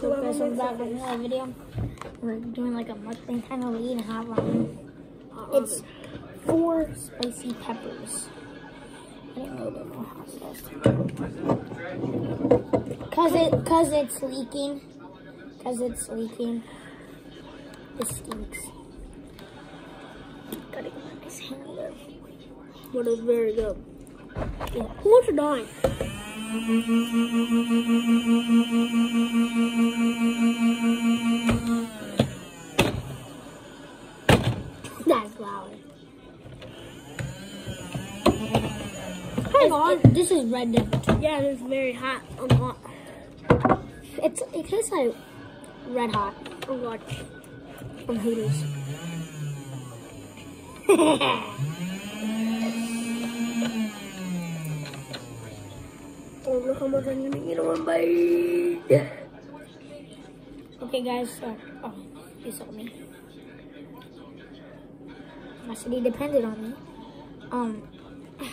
So guys, we're back with another video. We're doing like a mukbang kind of eat hot ramen. It's four spicy peppers. I didn't really know how to Cause it, cause it's leaking. Cause it's leaking. It stinks. Gotta get my nice hand there. But it's very good. Yeah. Who wants to die? That's loud. It- this is red. Yeah, it's very hot. I'm hot. It's it tastes like red hot Oh god. from Hooters. Look how much I'm gonna eat on bite. Okay, guys. So, oh, you saw me. My city depended on me. Um.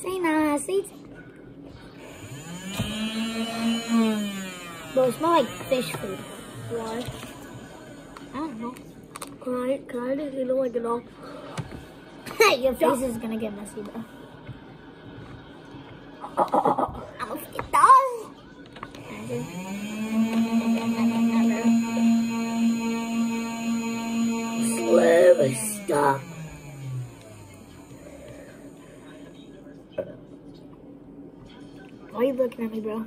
Say nah, say. Bro, it smell like fish food. Why? I don't know. Can I, can I just eat it like it all? Your face is gonna get messy, bro. I'm gonna. Slowly stop. Why are you looking at me, bro?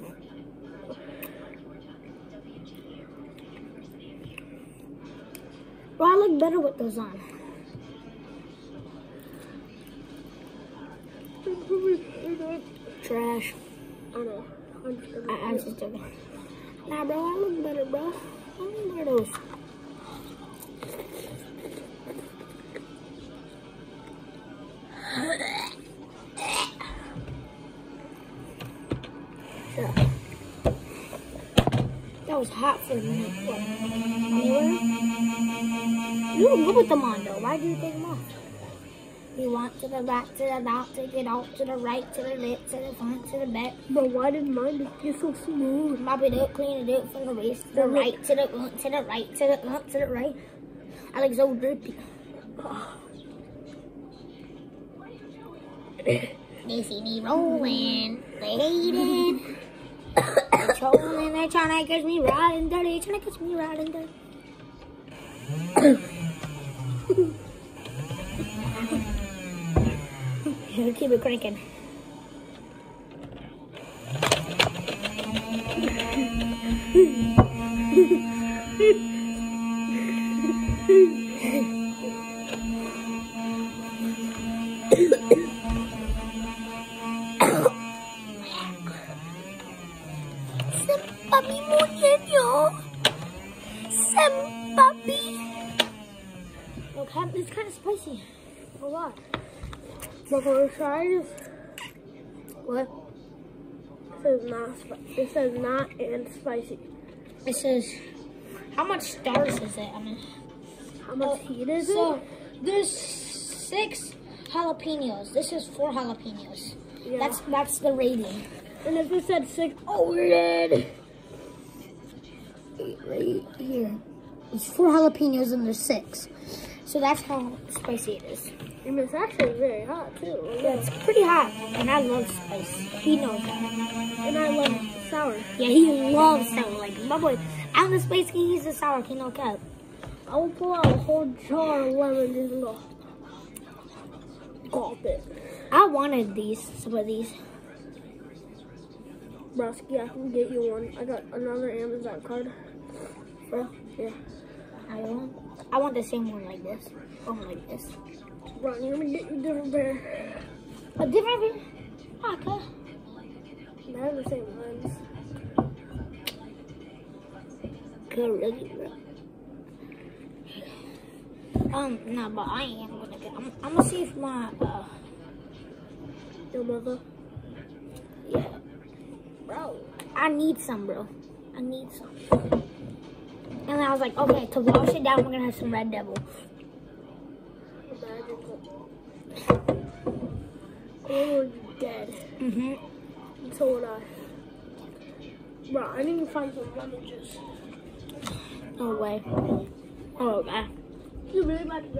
Bro, I look better with those on. Trash. I know. I'm just gonna I, I'm just joking. Nah, bro, I look better, bro. I those. That was hot for a minute. Anywhere? You good with them on, though. Why did you take them off? You want to the back, to the left, to get out, to the right, to the left, to the front, to the back. But why did mine get so smooth? Mop it up, clean it up from the waist to the right, to the front, to the right, to the front, to the right. I like so drippy. They see me rolling, they hating. They're trolling, they're trying to catch me riding dirty, trying to catch me riding dirty. Keep it cranking. Papi muriendo. Some papi. Okay, it's kind of spicy. A lot. But for the size, What? it says not It says not and spicy. It says, how much stars is it? I mean, How much oh, heat is so it? So there's six jalapenos. This is four jalapenos. Yeah. That's that's the rating. and if it said six, Oh, red. Right here. It's four jalapenos and there's six. So that's how spicy it is. And it's actually very hot too. Yeah, it's pretty hot, and I love spice. He knows that. And I love sour. Yeah, he loves sour. Like my boy, I'm the spice king. He's the sour king. No cap. I will pull out a whole jar of lemon and go gulp it. I wanted these, some of these. Brusky, I can get you one. I got another Amazon card. Bro, Yeah. I want. I want the same one like this. One like this. Ronnie, let me get you a different pair. A different. Okay. They have the same lens. Good, really, bro. Um, no, but I am gonna get. I'm, I'm gonna see if my uh, Your mother. yeah, bro. I need some, bro. I need some. And then I was like, okay, to wash it down, we're gonna have some Red Devil. Imagine. Oh, you're dead. Mhm. And so would I. Bro, I need to find some lemon juice. No way. Oh, okay. You really about to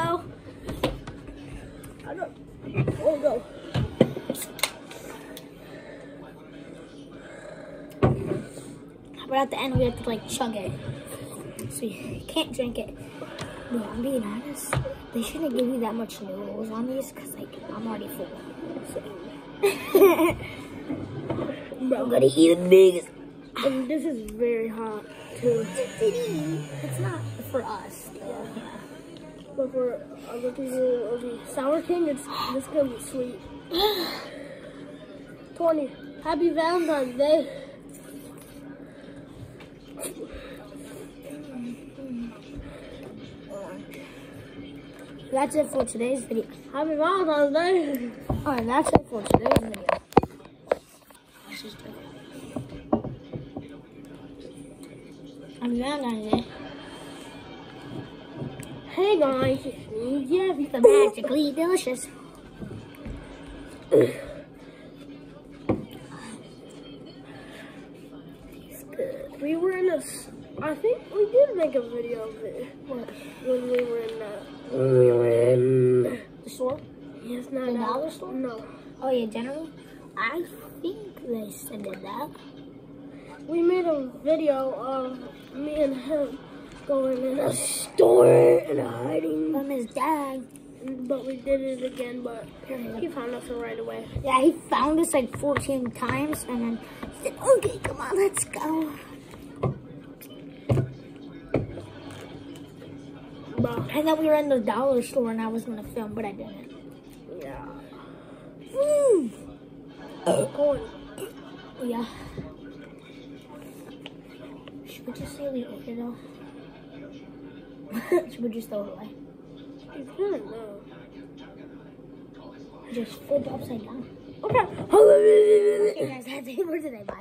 Fago. I don't. Oh no. But at the end, we have to like chug it. So you can't drink it. No, I'm being honest. They shouldn't give you that much noodles on these because like I'm already full. So. I'm gonna eat the biggest. And this is very hot too. It's not for us. though. But for other people, it'll be Sour King. It's this gonna be sweet. Twenty. Happy Valentine's Day. That's it for today's video. Happy Valentine's Day. Alright, that's it for today's video. I'm Valentine's Day. Hey guys, it's me, Jeff. The magically delicious. We were in a. I think we did make a video of it What? when we were in. Mm, when we were in. The store? Yes, not The dollar store? No. Oh yeah, generally. I think they said that. We made a video of me and him going in a store and hiding. From his dad. But we did it again, but he found us right away. Yeah, he found us like 14 times and then he said, okay, come on, let's go. But I thought we were in the dollar store and I was gonna film, but I didn't. yeah. Going. Uh. Yeah. Should we just say we ate it we just throw it away? He's gonna know. Just flip it upside down. Okay. Okay, guys, that's it for today. Bye.